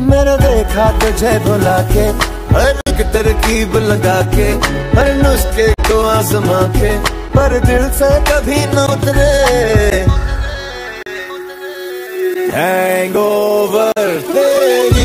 मैंने देखा तुझे भुला के। हर एक तरकीब लगा के, हर नुस्खे को आजमा के। पर दिल से कभी न उतरे। हैंगओवर तेरी